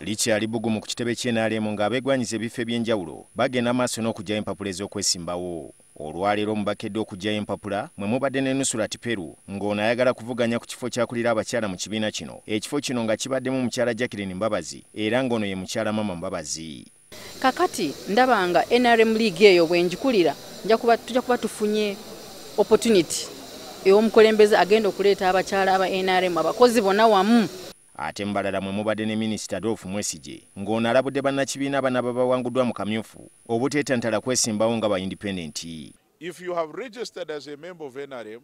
likyali bugumu ku kitebe ky'enaalemu ng'abeegwanyiza ebifo eby'enjawulo bagenda maaso n'okugyayo empapula ez'okwesimbawo. Olwaleero mubakedde okugyayo empapula mwe mubadde ne nusulat peru ng'ono ayagala kuvuganya ku kifo kyakulira abakyala mu kibiina kino. Ekifo kino nga kibaddemu mukyala jacqueline mbabazi era ng'ono ye mukyala mama mbabazi. Kakati ndaba nga nrm league eyo bwenjikulira tujja kuba tufunye opportunity. Ey'omukulembeze agenda okuleeta abakyala aba nrm abakozi bonna wamu ate mbalala mwe mubadde ne minisita adolfu mwesije ng'ono alabudde bannakibiina abana babawanguddwa mu kamyufu obuteetantala kwesimbawo nga ba independenti if you have registered as a member of nrm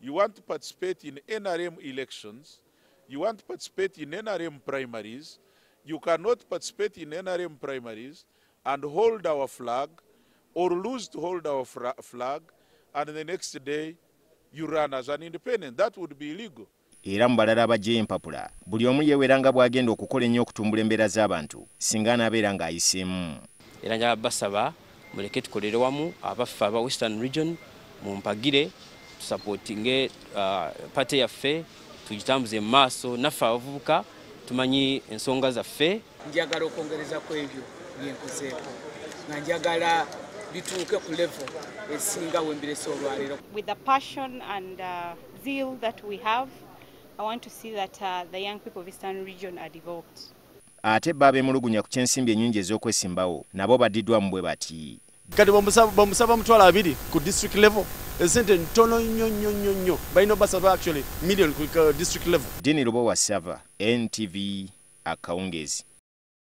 you want to participate in nrm elections you want to participate in nrm primaries you cannot participate in nrm primaries and hold our flag or lose to hold our flag and the next day you run as an independent. That would be illegal era mu balala abajjayo empapula buli omu yeewera nga bw'agenda okukola ennyo okutumbula embeera z'abantu singa anaabeera ng'ayiseemu era njala basaba muleke tukolere wamu abaffe aba western region mumpagire tusapootinge uh, pate yaffe tugitambuze mu maaso naffe abavubuka tumanyi ensonga zaffe. Njagala okwongereza ku ebyo byenkozeeko nga njagala bituuke ku level esinga wembiresa olwaleero. With the passion and uh, zeal that we have I want to see that uh, the young people of Eastern region are developed. ate bba abeemulugunya ku kyensimbi ennyingi ez'okwesimbawo nabo baddiddwamu bwe bati. Kati bamusaba mutwalo abiri ku district level esente ntono nnyo nnyo nnyo nnyo. Balina basaba actually million ku district level. Dini lubowa sava ntv akawungezi